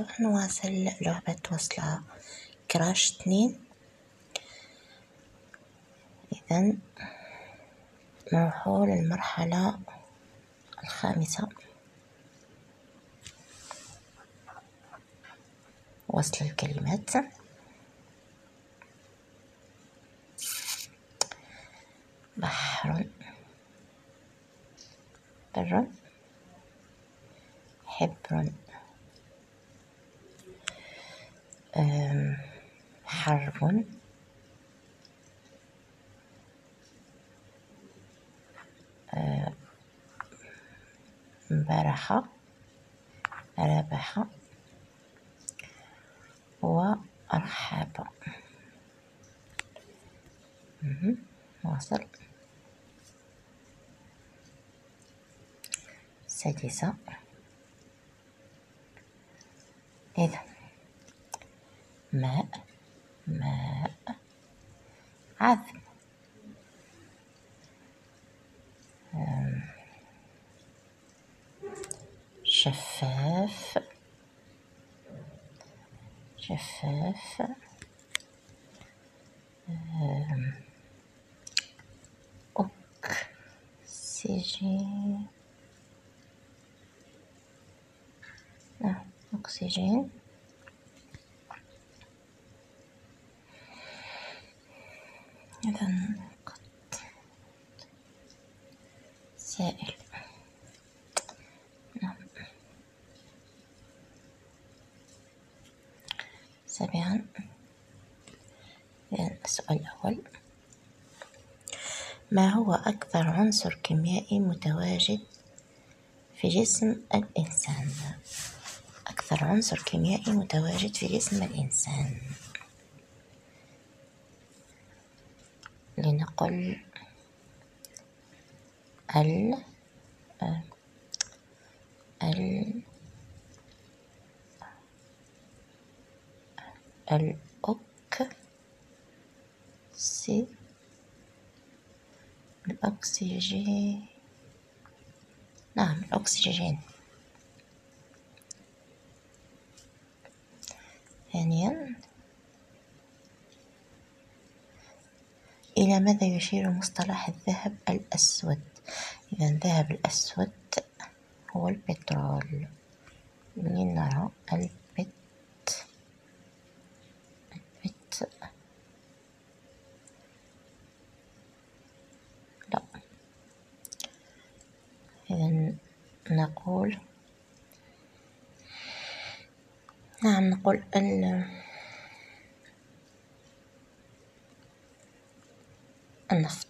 وبركاته نواصل لعبة وصلة. كراش اثنين. إذا نروحوا للمرحلة الخامسة. وصل الكلمات. بحر. بر. حبر. حرب. برح ربح وأرحب واصل. سادسة. إذا ماء ماء عذب. شفاف. شفاف. أكسجين. نعم أكسجين. إذا قط سائل. نعم. سابعا السؤال الأول. ما هو أكثر عنصر كيميائي متواجد في جسم الإنسان؟ أكثر عنصر كيميائي متواجد في جسم الإنسان. لنقل ال ال الأكسي الأكسجين. نعم الأكسجين. ثانيا إلى ماذا يشير مصطلح الذهب الأسود؟ إذا الذهب الأسود هو البترول. منين نرى؟ البت البت لا. إذا نقول نعم نقول ال النفط.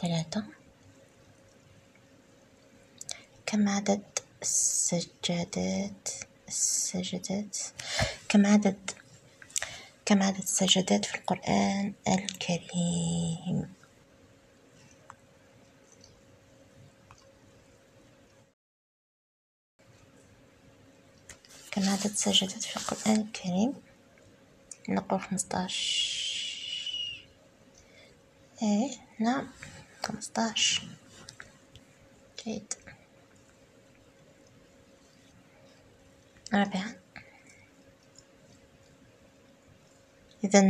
ثلاثة. كم عدد السجادات؟ السجدات كم عدد؟ كم عدد السجدات في القرآن الكريم؟ كم عدد السجدات في القرآن الكريم. نقول خمسطاش. إيه نعم خمسطاش. جيد. رابعا. إذا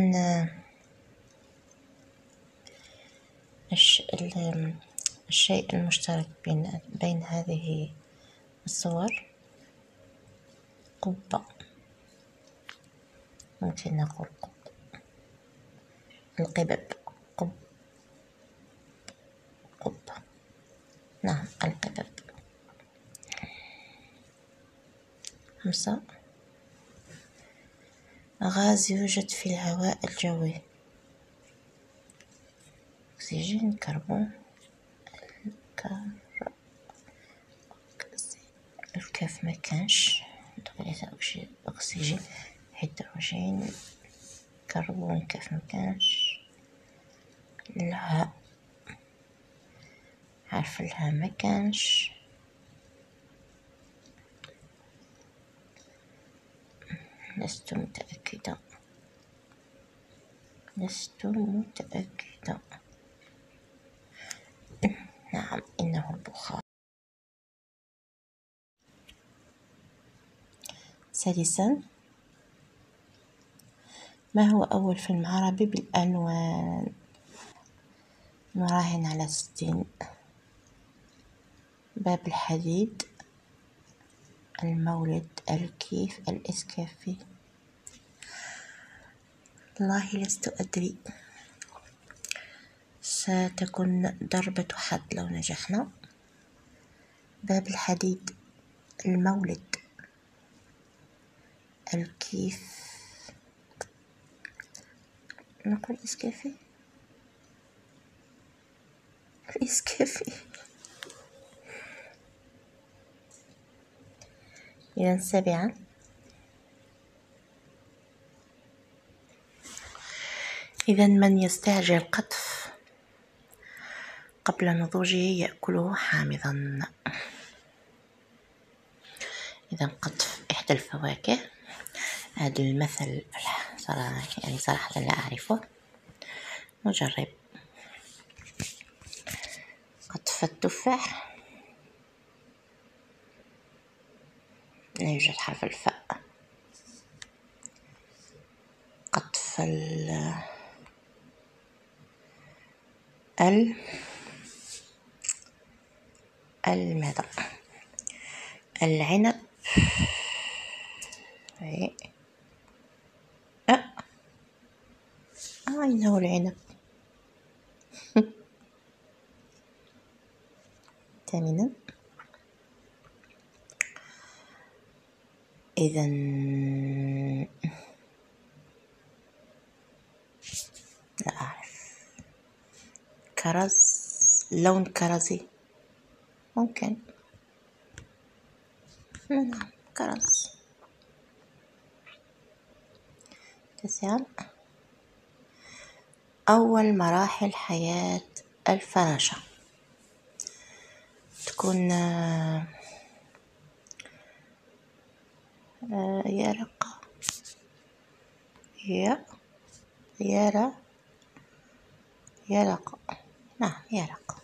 الشيء المشترك بين بين هذه الصور. قبة. ممكن نقول قب القبب. قب. قب نعم القبب. خمسة غاز يوجد في الهواء الجوي. أكسجين كربون. الكاف مكانش ثلاثة أكسجين هيدروجين كربون كاف مكانش الهاء حرف الهاء مكانش لست متأكدة. لست متأكدة. نعم إنه البخار سادسا ما هو أول فيلم عربي بالألوان؟ نراهن على ستين. باب الحديد. المولد الكيف الإسكافي. والله لست أدري. ستكون ضربة حظ لو نجحنا. باب الحديد. المولد. الكيف نقول إسكافي الإسكافي إذا سابعا إذا من يستعجل قطف قبل نضوجه يأكله حامضا. إذا قطف إحدى الفواكه. هذا المثل صراحة يعني صراحة لا أعرفه. نجرب قطف التفاح لا يوجد حرف الفاء. قطف ال ال. الماذا العنب أه. آه إنه العنب ثامنا إذا. لا أعرف. كرز لون كرزي. ممكن. نعم كرز. تسعة أول مراحل حياة الفراشة. تكون آه، يرق يا يرى يرق نعم يرق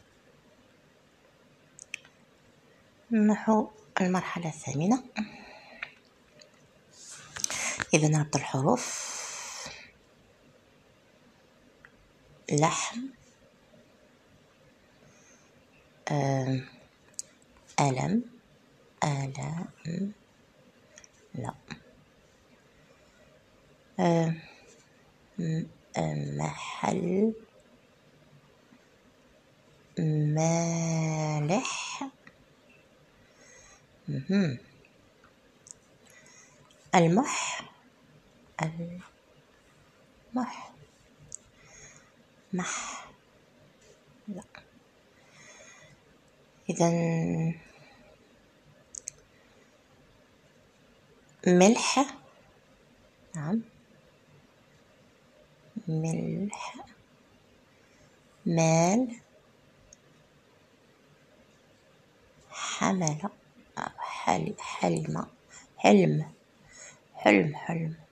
نحو المرحلة الثامنة. إذا ربط الحروف. لحم ألم ألم لا. محل مالح. المح المح. مح لا. إذا ملح. نعم. ملح. مال. حمل. حل حلم. حلم. حلم حلم.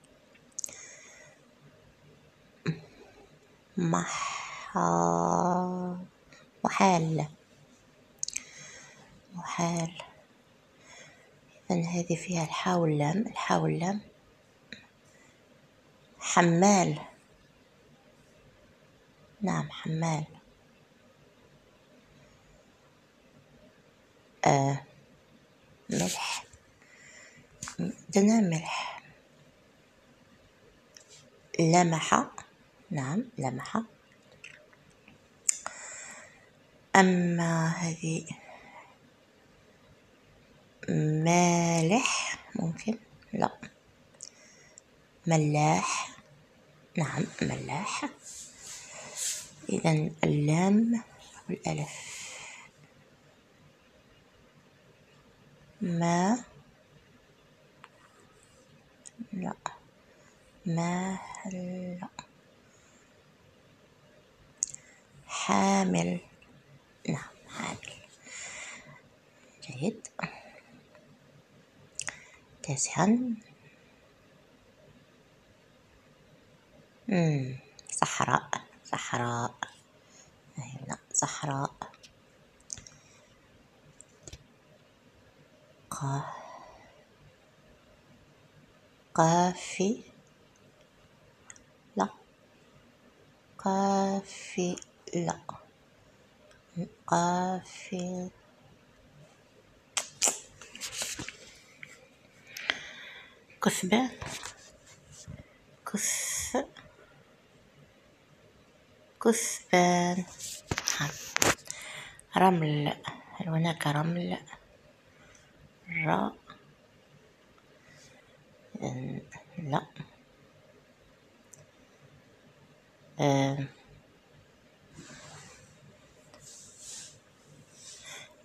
محا محال. محال. إذن هذه فيها الحاء واللام الحاء واللام حمال. نعم حمال. آه ملح. دنا ملح. لمح نعم لمح أما هذه مالح ممكن؟ لا. ملاح. نعم ملاح. إذا اللام والألف. ما؟ لا. ما لا حامل. نعم حامل. جيد. تاسعا مم. صحراء صحراء. هنا صحراء. قاف قافي. لا قافي. لا. قافي كثبان كث كثبان رمل. هل هناك رمل؟ را. لا.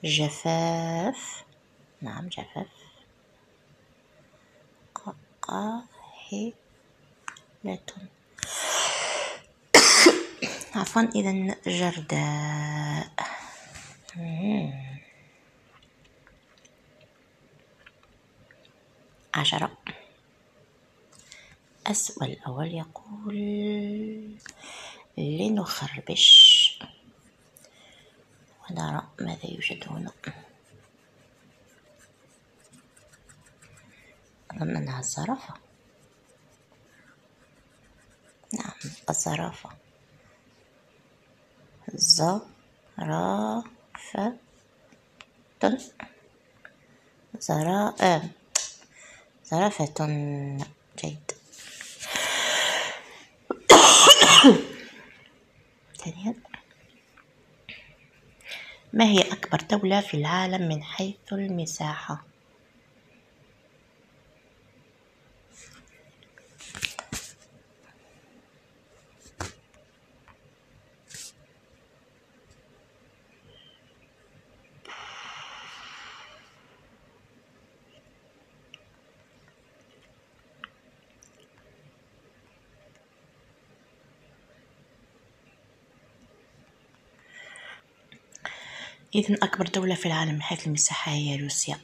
جفاف. نعم جفاف. قاحلة عفوا إذا جرداء. عشرة. السؤال الأول يقول لنخربش. ونرى ماذا يوجد هنا أظن أنها الزرافة. نعم الزرافة. زرافة. زرا آه. زرافة جيد. ثانيا. ما هي أكبر دولة في العالم من حيث المساحة؟ إذن أكبر دولة في العالم من حيث المساحة هي روسيا.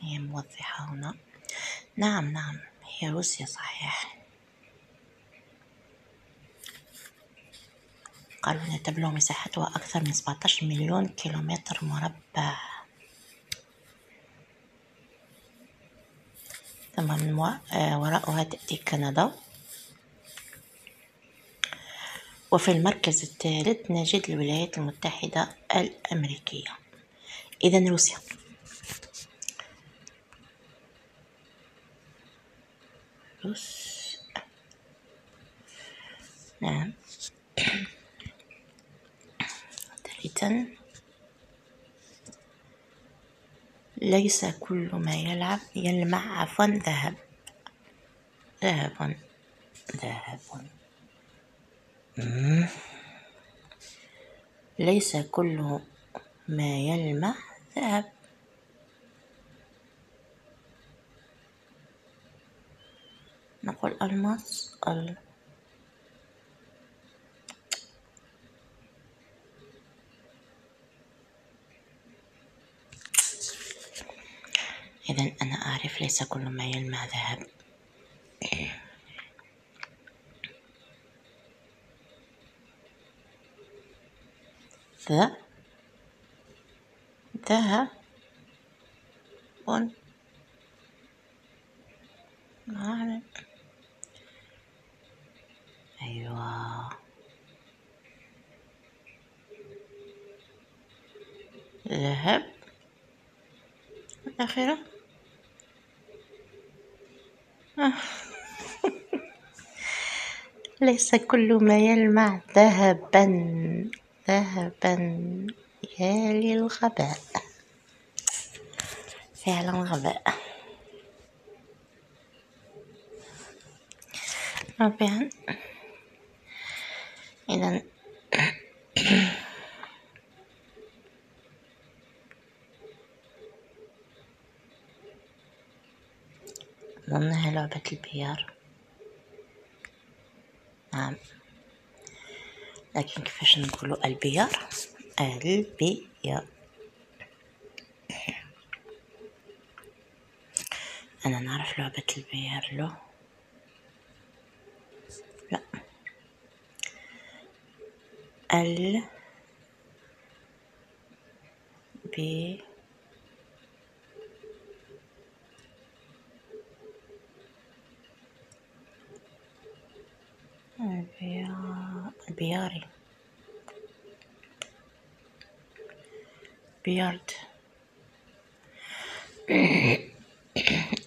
هي موضحة هنا. نعم نعم. هي روسيا صحيح. قالوا أن تبلغ مساحتها أكثر من 17 مليون كيلومتر مربع. ثم من وراءها تأتي كندا. وفي المركز الثالث نجد الولايات المتحدة الأمريكية. إذا روسيا. روس نعم. ثالثا. ليس كل ما يلعب يلمع. عفوا ذهب. ذهب ذهب ليس كل ما يلمع ذهب. نقول الماس ال إذا أنا أعرف ليس كل ما يلمع ذهب. ذا ذهب معنا أيوة. ذهب الأخيرة. ليس كل ما يلمع ذهبا. ذهبا يا للغباء. فعلا غباء. رابعا إذا. أظنها لعبة البيار. نعم. لكن كيفاش نقولوا البيار؟ البيار. أنا نعرف لعبة البيار له لا. ال بي بيارد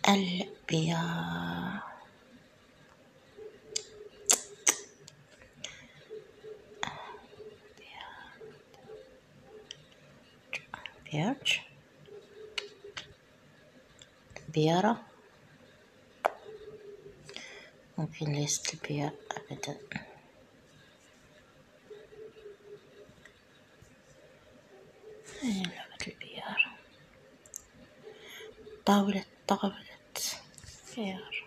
البيار بيرج بيارة ممكن ليست البيار أبدا هي لعبة البيار طاولة طاولة. بيار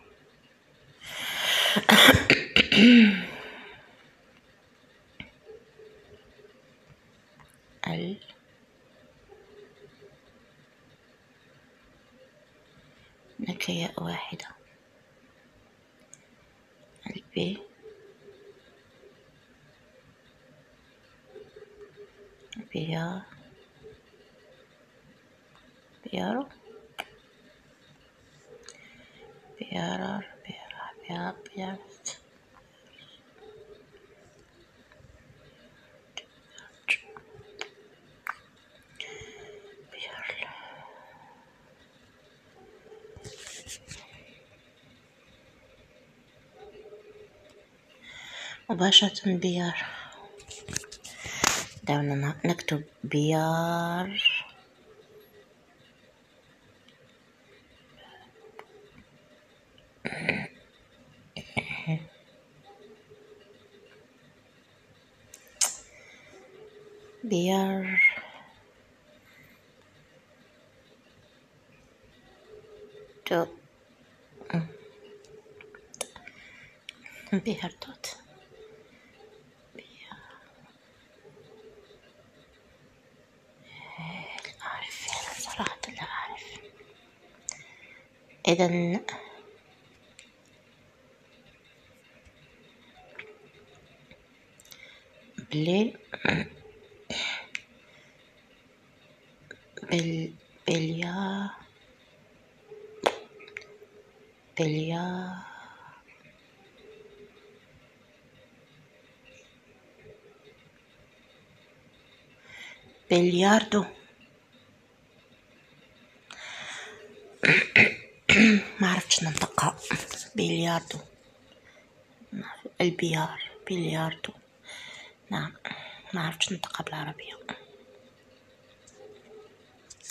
ال. هناك ياء واحدة؟ البي بيار بيارو بيارر بيار بيار بيار بيار مباشرة بيار. دعونا نكتب بيار. بيار. بيار. إذا بالليل بال باليا باليا بلياردو بلياردو. البيار بلياردو. نعم ما عرفتش ننطقها بالعربية.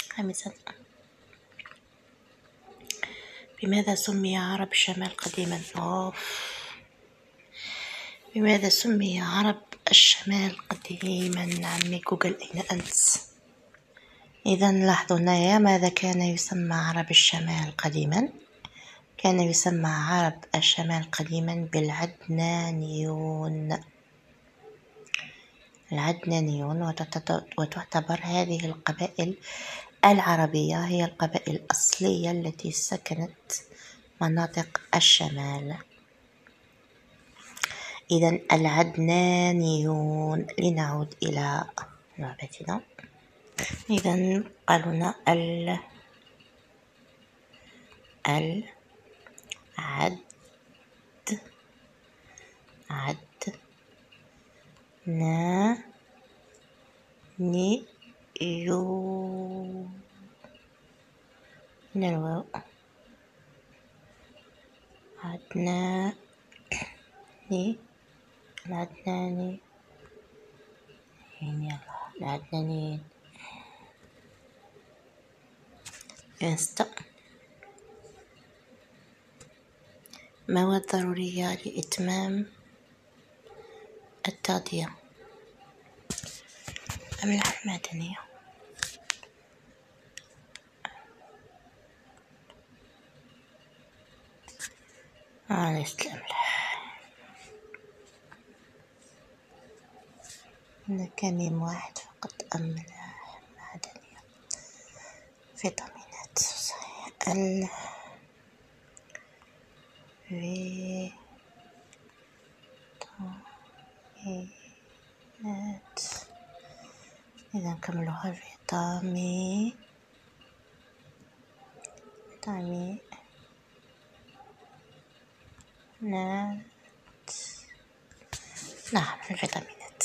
خامسا. بماذا سمي عرب الشمال قديما؟ أوف. بماذا سمي عرب الشمال قديما؟ عمي جوجل أين أنت؟ إذا لاحظوا هنايا ماذا كان يسمى عرب الشمال قديما؟ كان يسمى عرب الشمال قديما بالعدنانيون. العدنانيون وتعتبر هذه القبائل العربية هي القبائل الأصلية التي سكنت مناطق الشمال. إذا العدنانيون لنعود إلى لعبتنا. إذا قالوا ال ال عد عد نا ني يو من الواو. عدنا ني العدناني يعني يلا. العدنانيين مواد ضرورية لإتمام التغذية؟ أملاح معدنية ليست الأملاح هنا كميم واحد فقط أملاح معدنية فيتامينات صحيح. ال فيتامينات إذا نكملوها فيتامين فيتامين نات نعم الفيتامينات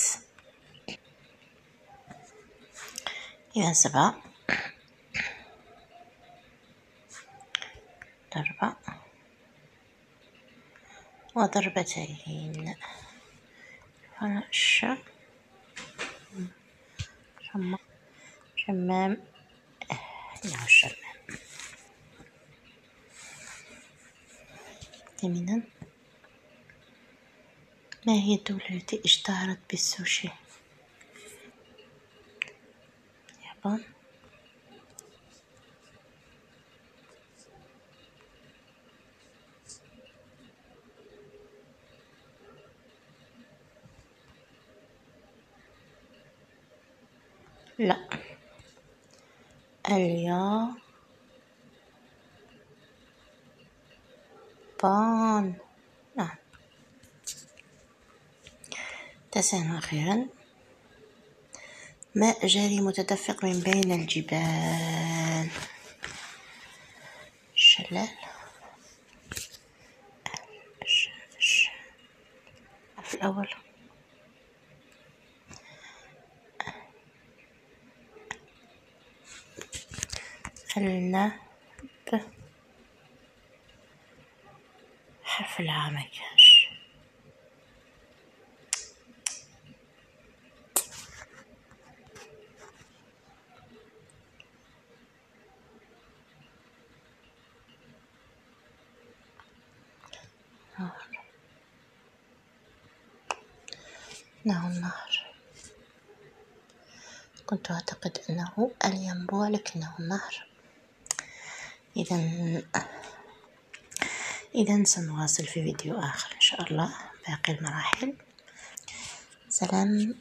إذا سبعة. ضربة وضربتين فرش شمام إنه الشمام ثامنا ما هي الدولة التي اشتهرت بالسوشي؟ اليابان لا. اليابان نعم. تاسعا وأخيرا ماء جاري متدفق من بين الجبال. شلال. في الأول. النب حرف العا مكانش إنه النهر كنت أعتقد أنه الينبوع لكنه النهر إذا إذا سنواصل في فيديو آخر إن شاء الله. باقي المراحل. سلام.